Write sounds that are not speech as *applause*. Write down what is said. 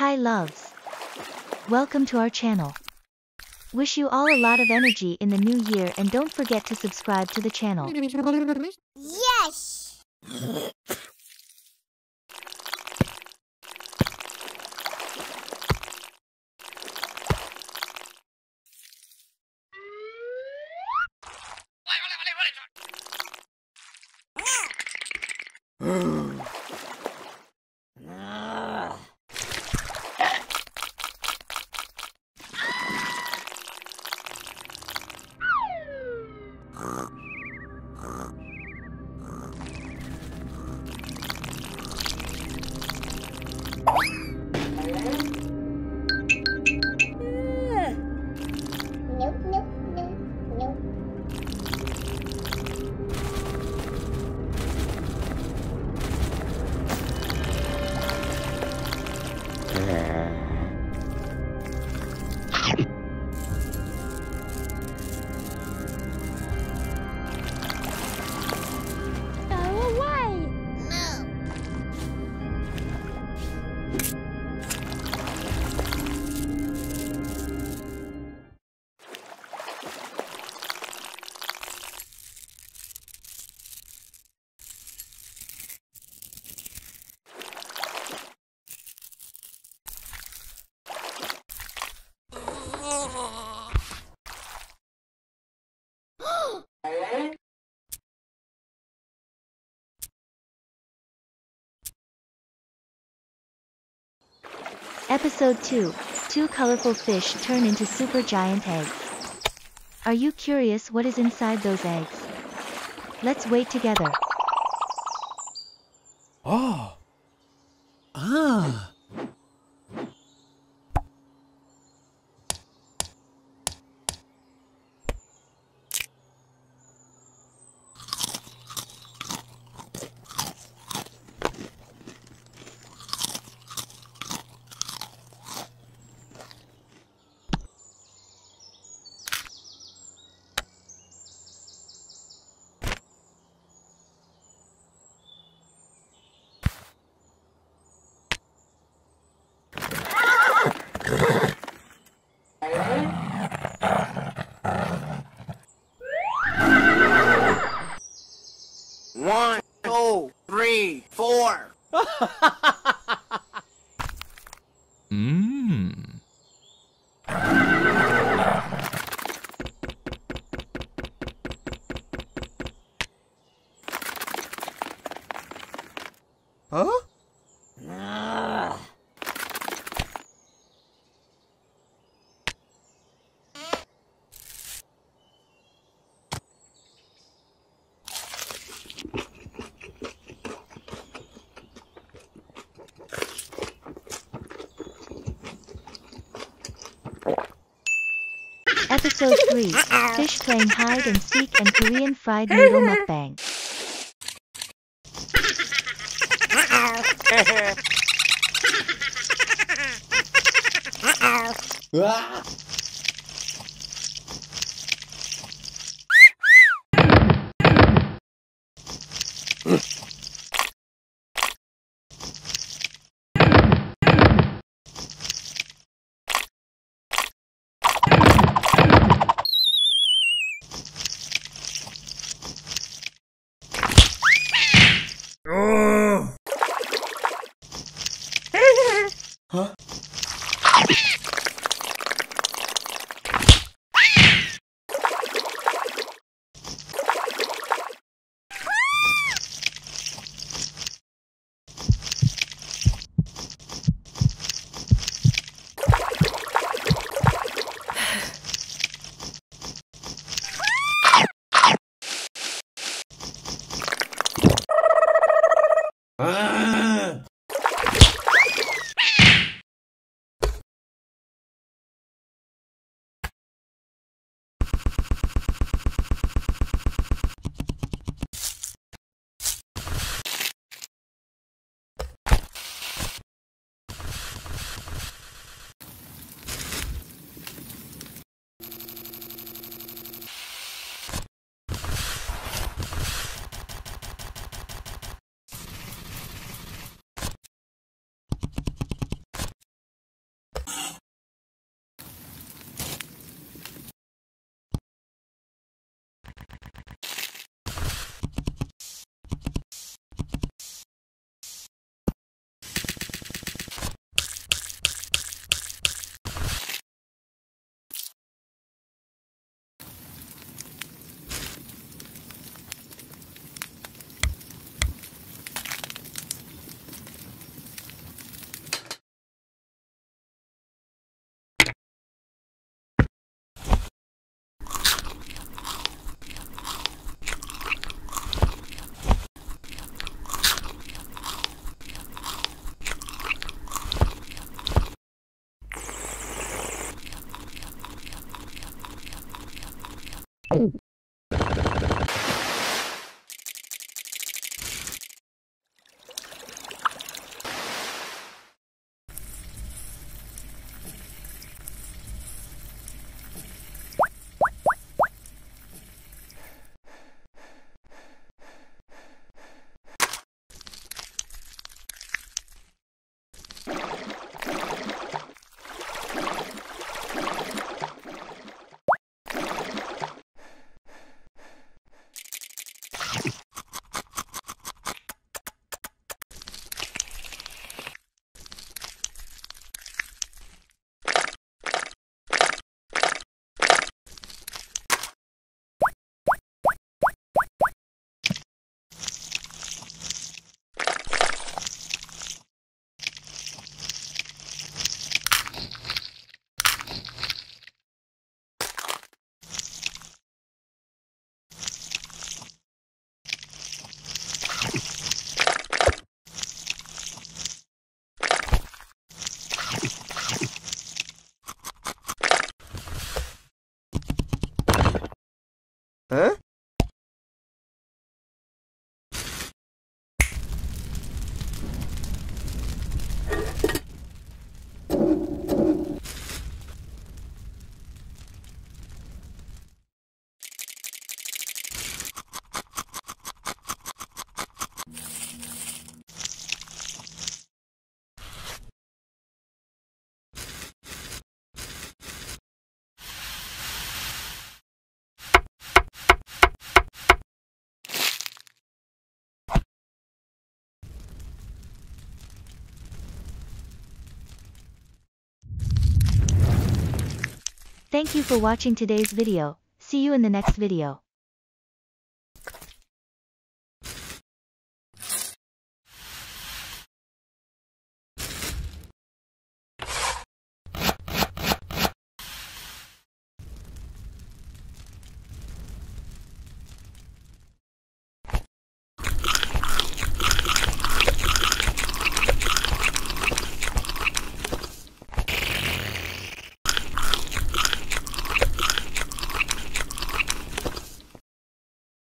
Hi loves. Welcome to our channel. Wish you all a lot of energy in the new year and don't forget to subscribe to the channel. Yes! Nope, *laughs* Episode 2. Two colorful fish turn into super giant eggs. Are you curious what is inside those eggs? Let's wait together. Oh. Ah. Huh? Episode 3. Fish playing hide and seek and Korean fried noodle mukbang. Oh. Huh? Thank you for watching today's video, see you in the next video.